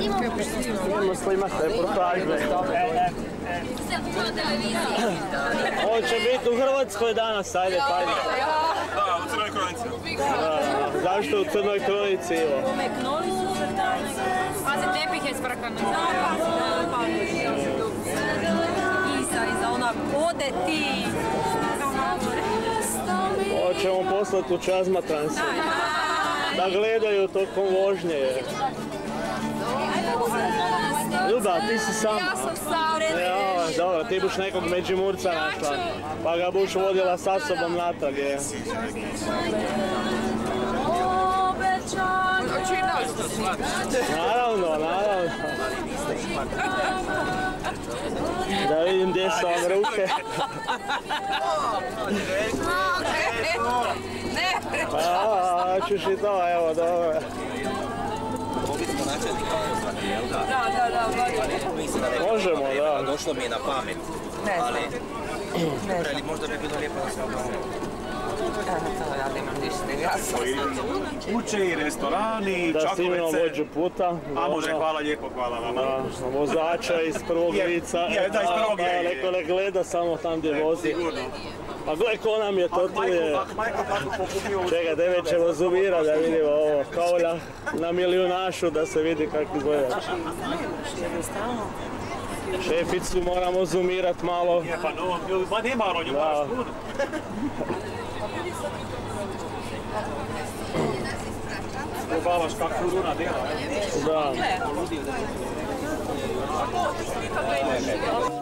Idemo. Ovo će biti u Hrvatskoj danas, ajde, ajde. Da, u Crnoj kronici. Zašto u Crnoj kronici, Ivo? Pazi, tepih je sprkan. Iza, iza, ona, ode ti. Ovo ćemo poslati u Čazmatrans. Da gledaju tokom vožnje. Ljubav, ti si sam. Ja sam sam. Ja, dobro, ti buš nekog Međimurca našla, pa ga buš vodila sa sobom natrag, je. Obećan. Naravno, naravno. Da vidim gdje su vam ruke. Ne, A, ćeš i to, evo, dobro. da, da, da, da ne Možemo, da. Došlo mi je na pamet. Ne znam. Ali, Ne znam. ali možda bi bilo lijepo da se. Evo to, ja nemam ništa. Ja sam Kuće i restorani, Da čakovece. vođu puta. A može, hvala lijepo, hvala vama. Da, vozača iz prvog lica. je, da, iz prvog Pa, je, je. Neko ne gleda samo tam gdje vozi. Pa gle ko nam je to tu je. Ako Majko tako pokupio... Čekaj, deve ćemo zoomirati da vidimo ovo. Kao na, na milijunašu da se vidi kako izgleda. Šeficu moramo zoomirat malo. Je, pa no, ma nema ronju, Da. moraš puno. Probavaš kakvu runa dela, je? Da. Zašto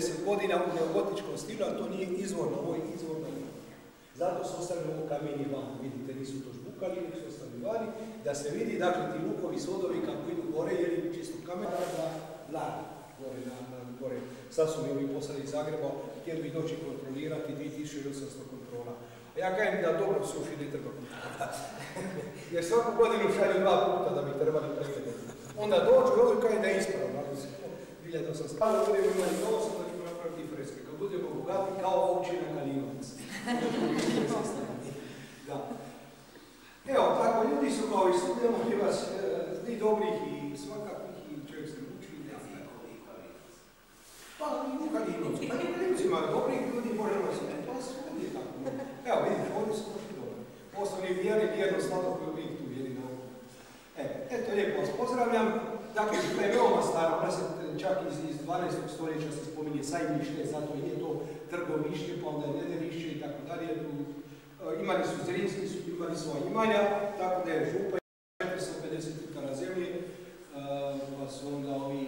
90 godina u neogotičkom stilu, a to nije izvorno, ovo je izvorno Zato su ostali ovo kamenje van, vidite, nisu to žbukali, nisu su ostali vani, da se vidi, dakle, ti lukovi svodovi kako idu gore, jer je čisto kamena da vlada gore, na, na, gore. Sad su mi ovi poslali iz Zagreba, jer bi doći kontrolirati 2800 kontrola. A ja kajem da dobro suši ne treba kontrolati. jer svaku godinu šalju dva puta da bi trebali pregledati. Onda dođu ovo je kaj da je ispravno. 1800. Hvala, ovdje imali bogati kao općina Kalinovac. da. idemo mi vas e, i dobrih i svakakvih i čovjek se uči i Pa nikad ima, pa ima ljudima dobrih ljudi, možemo se pa su ovdje tako. Evo vidite, ovdje su došli dobri. Osnovni vjeri, vjerno slavno koji uvijek tu vjeri dobro. E, eto, lijepo vas pozdravljam. Dakle, to je veoma ona se čak iz, iz 12. stoljeća se spominje sajmište, zato je to trgovište, pa onda je nederište i tako dalje. E, imali su Zrinski, su imali svoja imanja, tako da je župa 450 hektara zemlje, e, pa su onda ovi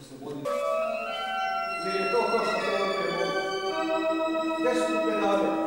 oslobodili. Jer je to ko što to odpremo. Gdje su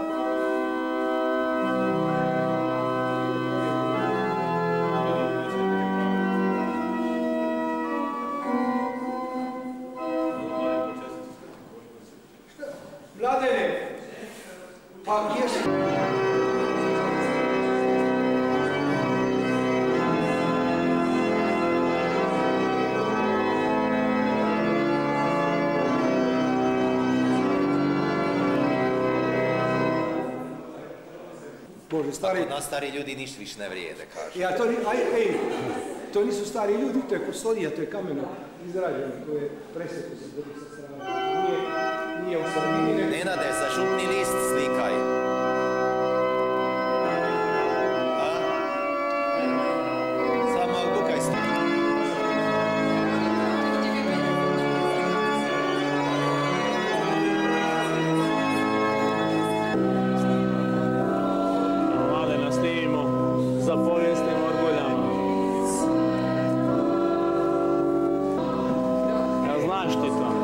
Bože, stari, Kod nas stari ljudi ništa više ne vrijede, kaže. Ja, to, ni- aj, ej, to nisu stari ljudi, to je kustodija, to je kameno izrađeno, to je presjeko se sa strane. Nije, nije u. Nenade, za župni list štai to.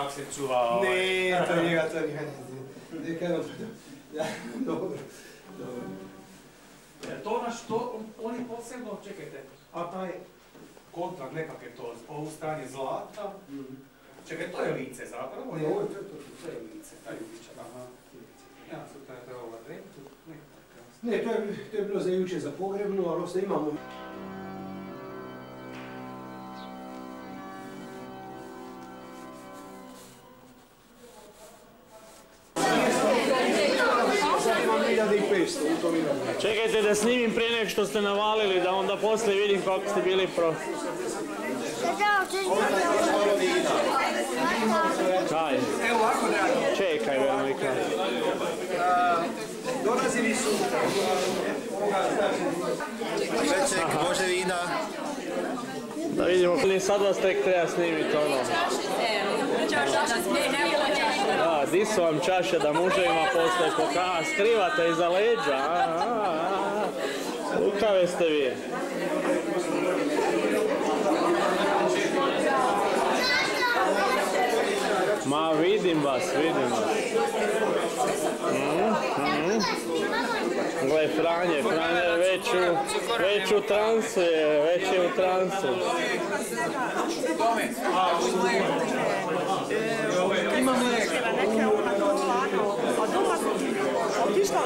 Kako se čuva ovaj. Ne, to je njega, to je njega. Neka je Ja, dobro, dobro. Jer to na što, oni posebno, čekajte, a taj kontra nekak je to, ovu stranje zlata, čekaj, to je lice zapravo, Ne, ne? ovo je to, to, To je lice, taj ličak, aha. Ja sam taj trebao odrediti, nekako. Ne, to je, to je bilo za jučer za pogrebnu, ali osta imamo Čekajte da snimim prije nego što ste navalili, da onda poslije vidim kako ste bili pro... Čaj. Evo ovako, dragi. Čekaj, Veronika. Dolazili su Veček, može vina. Da vidimo, sad vas tek treba snimiti ono. Da, di su vam čaše da muževima postoje poka... A, skrivate iza leđa. a, a, a. Kakav ste vi? Ma vidim vas, vidim vas. Mhm, mhm. Gle, Franje, Franje je već u, već u transu je, već je u transu.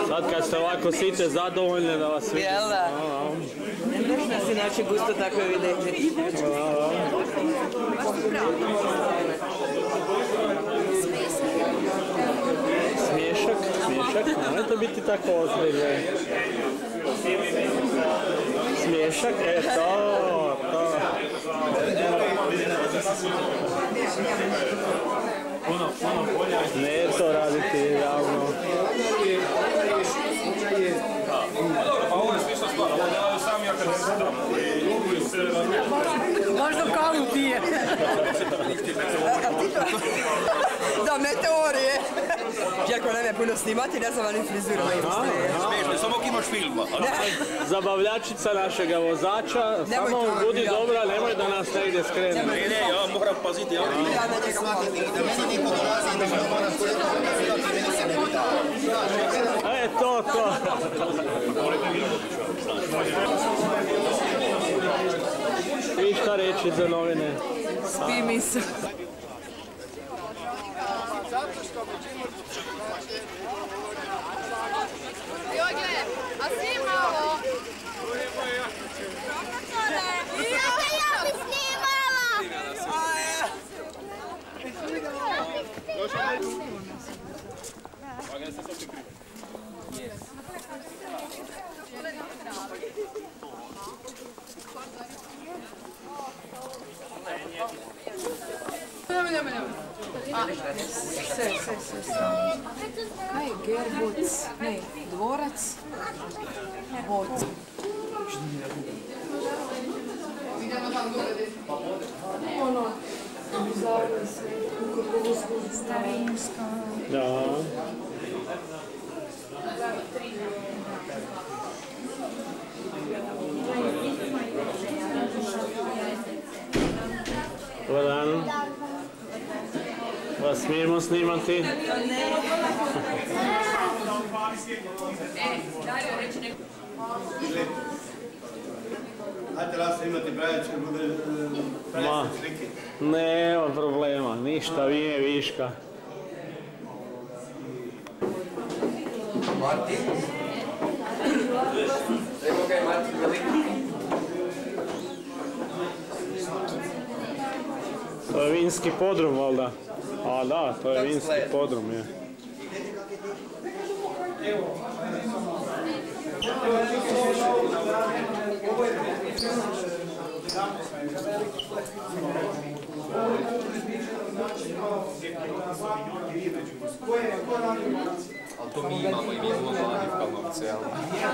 Sad kad ste ovako site zadovoljni da vas vidim. Jel da? Da si naše gusto tako vidjeti. Smiješak, smiješak, nemojte biti tako ozbiljni. Smiješak, e to, to. Ne to raditi javno. Pa ovo je slična stvar, ovo daju sami akademici tamo. I lukuju se Možda kavu pije. Da, meteorije. Iako ne puno snimati, ne znam, ali frizuru. Smiješno, samo ako imaš filma. Zabavljačica našega vozača, samo to, budi dobra, nemoj da nas negdje skrene. Ne, ne, ja moram paziti, ja shvatiti da meni niko dolazi i da me moram fotografirati, meni se ne da. E, to, to. I šta reći za novine? Spi mi se. A svi malo. Все, все, все, все. Kaj je Gerbuc? Ne, dvorac. Boc. Idemo tam dole. Ono, zavrlo se, kako bo skušao. Starinsko. Da. Smijemo snimati? Ajde, Lasa, imati brajačke, bude brajačke slike. nema problema, ništa, nije viška. To je vinski podrum, valjda. A da, to je vinski podrum, je.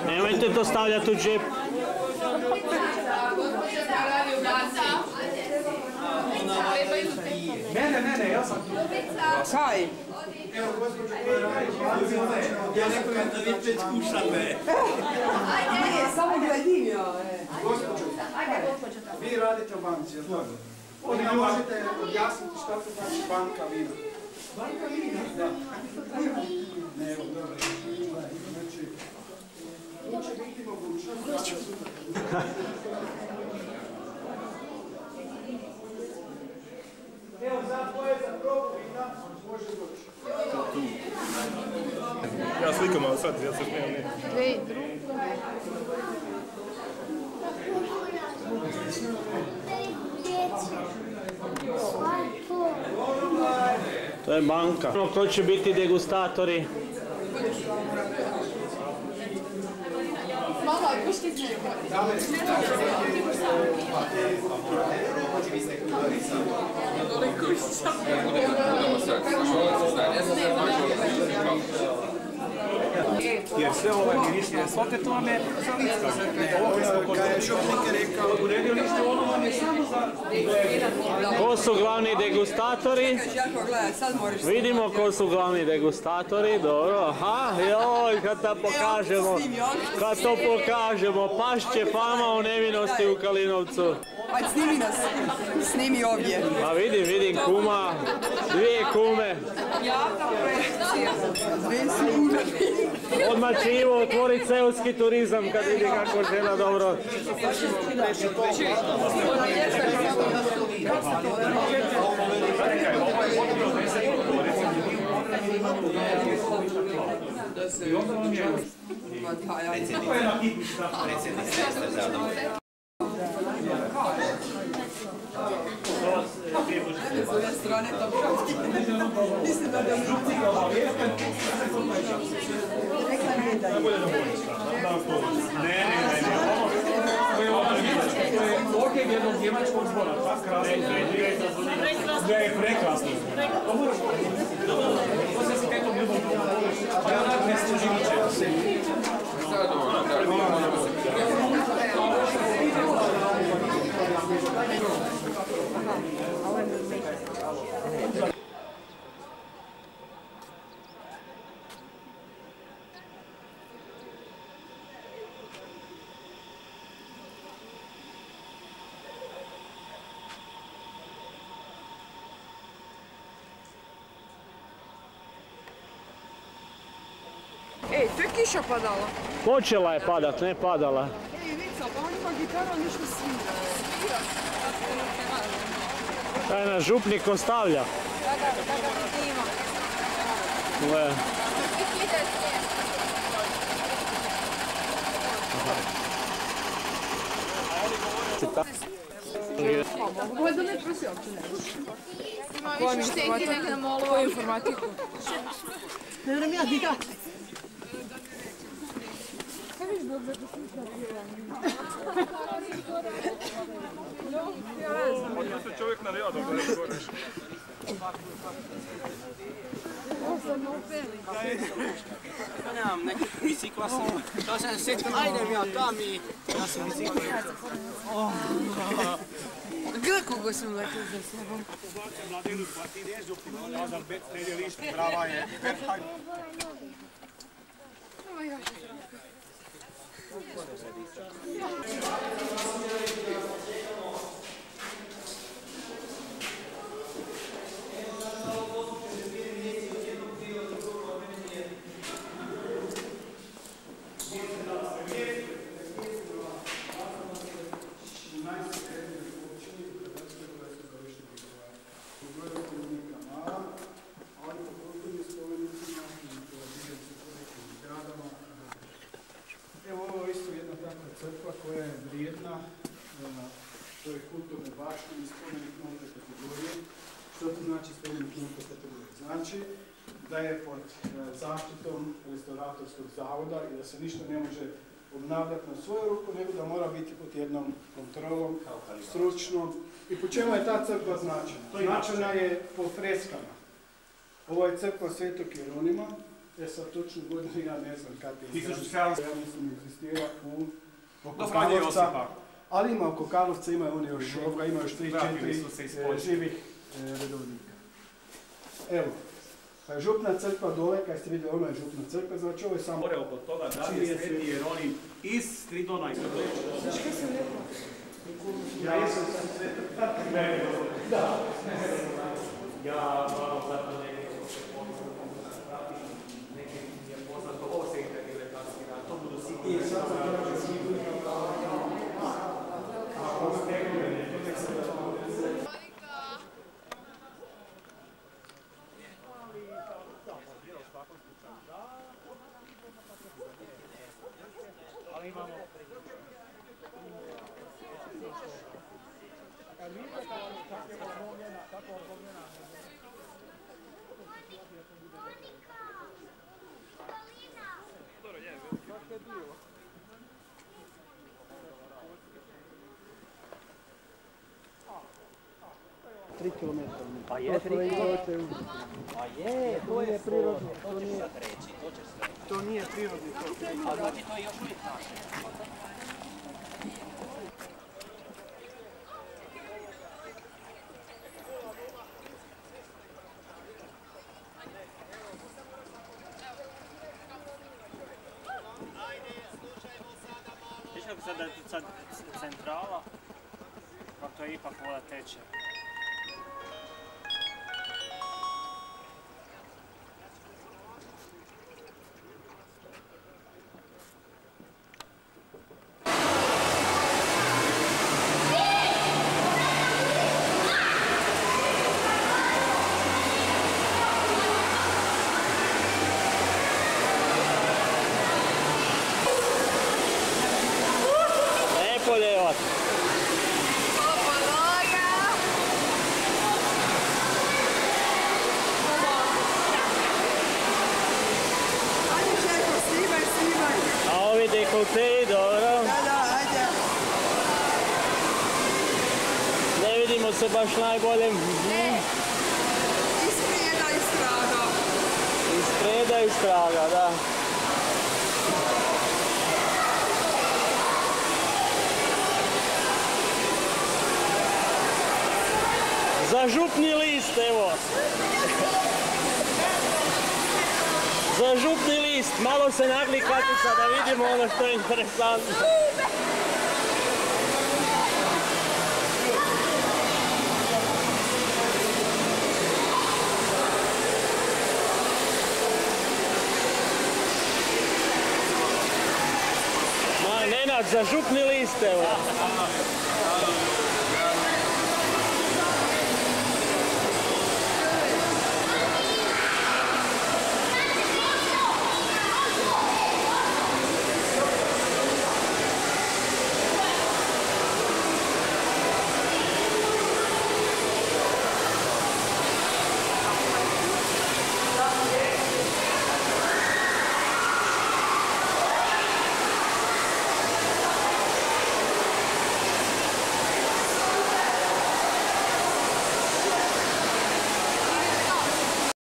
Nemojte to stavljati u džep. Ne, ne, ne, ne, ja sam tu. Kaj? Ja neko je da vi pet kušate. Ne, samo gledim ja. Vi radite u banci, jel tako? Onda mi možete objasniti šta to znači banka vina. Banka vina? Da. Ne, evo, dobro. Znači, tu će biti mogućnost da Evo, sad tvoje za probu vina, može doći. Ja slikam, ali sad, ja se smijem ne. Dve, drugo. To je banka. Ko će biti degustatori? Vallahi boş geziyor. Dolayı koşacağım. Burada masak. Şu an sizler. Ne sizler? Ne sizler? Se. sve ove mirišnje sote, to vam je za licka. Ovo isto Kad je šupnik rekao, uredio ništa, ono vam je samo za... Ko su glavni degustatori? Vidimo ko su glavni degustatori, dobro, aha, joj, kad to pokažemo, kad to pokažemo, pašće fama o nevinosti u Kalinovcu. Ajde, snimi nas. Snimi ovdje. Pa vidim, vidim kuma, dvije kume, Dve sekunde. Odmah će Ivo otvorit seoski turizam kad vidi kako žena dobro. Ma da, ja s ove strane to Mislim da ga Neka nije da je. To je jednog njemačkog zbora, čak krasno. Da je prekrasno. To moraš To se s tetom ljubavno voliš. Pa ja onak ne služi Ej, to je kiša padala. Počela je padat, ne padala. Ej, Vica, pa on ima gitaru, a ništa svira. Taj nas župnik ostavlja. Gle. Ovo da ne prosi uopće ne. Ima više štenki na molu. Koju informatiku? Ne znam ja diga. Nemam neki bicikla sam. To sam sjetio, ajdem ja tam ja sam bicikla. Gledaj koga sam letio za sobom. prava je. Evo Gracias. Crkva koja je vrijedna, to je kulturne baštine i spomenik nulte kategorije. Što to znači spomenik nulte kategorije? Znači da je pod e, zaštitom restauratorskog zavoda i da se ništa ne može obnavljati na svoju ruku, nego da mora biti pod jednom kontrolom, stručnom. I po čemu je ta crkva značajna? Značajna je po freskama. Ovo je crkva Svetog Jeronima, E sad točnu godinu ja ne znam kad je 1700. Ja mislim egzistira u oko Karlovca. Josipa. Ali ima oko Karlovca, ima oni još, ovoga, ima još 3-4 Vratili su se iz e, živih e, redovnika. Evo, pa župna crkva dole, kad ste vidjeli, ona je župna crkva, znači ovo je samo... Gore oko toga da Čije je Sveti Jeronim iz Stridona i Krleća. Ja jesam sam sve... Da. Ja malo zato nekako je bilo. Tri kilometra. Pa je tri kilometra. Pa je, to je prirodno. To ćeš sad reći, to ćeš. To nije prirodno. A znači to je još uvijek naše. To ipak voda teče. Ne se baš najbolje. I strada. Iz preda i iz kraga, da. Za župni list, evo. Za župni list, malo se nagli katica da vidimo ono što je interesantno. Nenad, za župni list, evo.